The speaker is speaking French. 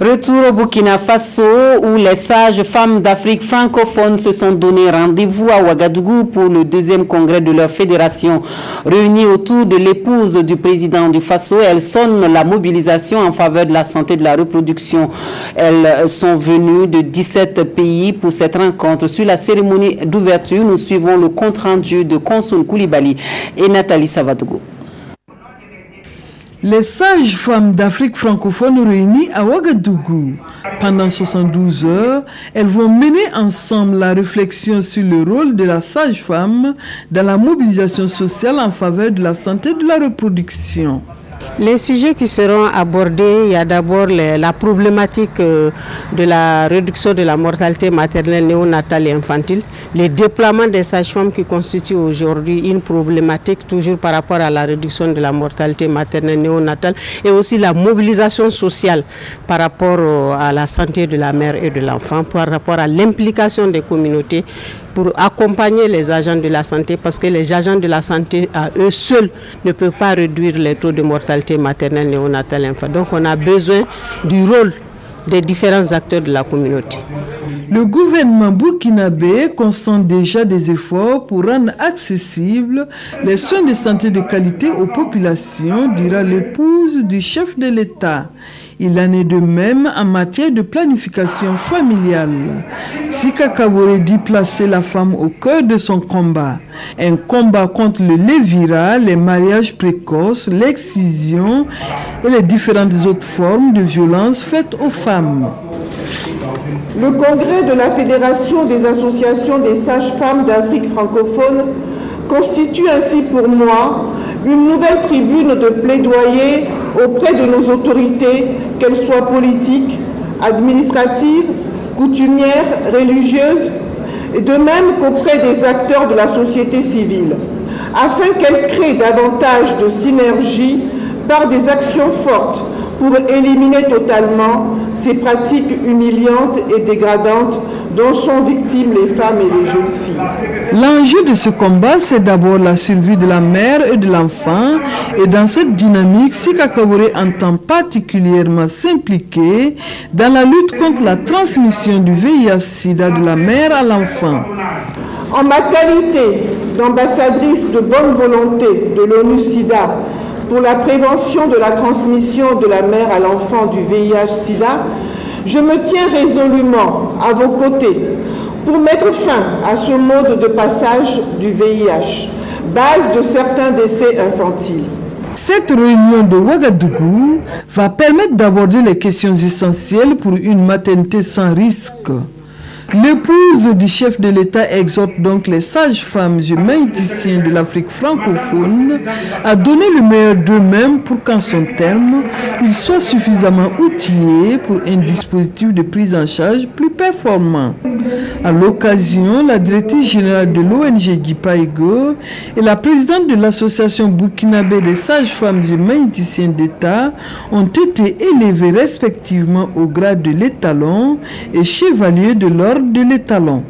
Retour au Burkina Faso où les sages femmes d'Afrique francophone se sont donné rendez-vous à Ouagadougou pour le deuxième congrès de leur fédération. Réunies autour de l'épouse du président du Faso, elles sonnent la mobilisation en faveur de la santé de la reproduction. Elles sont venues de 17 pays pour cette rencontre. Sur la cérémonie d'ouverture, nous suivons le compte-rendu de Konsun Koulibaly et Nathalie Savadougou. Les sages femmes d'Afrique francophone réunies à Ouagadougou. Pendant 72 heures, elles vont mener ensemble la réflexion sur le rôle de la sage-femme dans la mobilisation sociale en faveur de la santé de la reproduction. Les sujets qui seront abordés, il y a d'abord la problématique euh, de la réduction de la mortalité maternelle, néonatale et infantile, les déploiements des sages-femmes qui constituent aujourd'hui une problématique toujours par rapport à la réduction de la mortalité maternelle néonatale et aussi la mobilisation sociale par rapport euh, à la santé de la mère et de l'enfant, par rapport à l'implication des communautés pour accompagner les agents de la santé parce que les agents de la santé à eux seuls ne peuvent pas réduire les taux de mortalité maternelle, néonatale, infant. Donc on a besoin du rôle des différents acteurs de la communauté. Le gouvernement burkinabé constate déjà des efforts pour rendre accessibles les soins de santé de qualité aux populations, dira l'épouse du chef de l'État. Il en est de même en matière de planification familiale. Sika Kabore dit placer la femme au cœur de son combat. Un combat contre le lévira, les mariages précoces, l'excision et les différentes autres formes de violence faites aux femmes. Le congrès de la Fédération des associations des sages-femmes d'Afrique francophone constitue ainsi pour moi une nouvelle tribune de plaidoyer auprès de nos autorités, qu'elles soient politiques, administratives, coutumières, religieuses, et de même qu'auprès des acteurs de la société civile, afin qu'elles créent davantage de synergie par des actions fortes pour éliminer totalement ces pratiques humiliantes et dégradantes dont sont victimes les femmes et les jeunes filles. L'enjeu de ce combat, c'est d'abord la survie de la mère et de l'enfant. Et dans cette dynamique, Sika entend particulièrement s'impliquer dans la lutte contre la transmission du VIH-Sida de la mère à l'enfant. En ma qualité d'ambassadrice de bonne volonté de l'ONU-SIDA pour la prévention de la transmission de la mère à l'enfant du VIH-Sida, je me tiens résolument à vos côtés pour mettre fin à ce mode de passage du VIH, base de certains décès infantiles. Cette réunion de Ouagadougou va permettre d'aborder les questions essentielles pour une maternité sans risque. L'épouse du chef de l'État exhorte donc les sages-femmes et médecins de l'Afrique francophone à donner le meilleur d'eux-mêmes pour qu'en son terme, ils soient suffisamment outillés pour un dispositif de prise en charge plus performant. À l'occasion, la directrice générale de l'ONG Guipaigo et la présidente de l'association burkinabé des sages-femmes et médecins d'État ont été élevés respectivement au grade de l'étalon et chevalier de l'ordre de l'étalon.